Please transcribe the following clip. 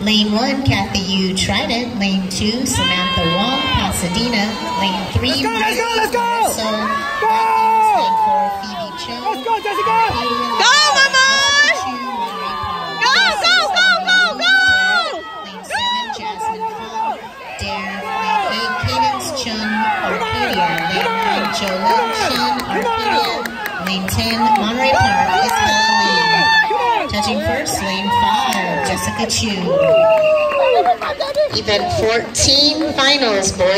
Lane 1, Kathy Yu Trident. Lane 2, Samantha Wong, Pasadena. Lane 3, let's go, let's go, let's go! So, go! Lane 4, Phoebe Cho. Let's go, Jessica! Go, Mama! Go, go, go, go, go! Lane 7, Jasmine Fong. Dare. Lane 8, Cadence Chun, Arcadia. Lane 9, Jolene Shen, Arcadia. Lane 10, Monterey Park, Isabella Lee. Touching first, lane 5, Jessica Chu. Event 14, finals, boys.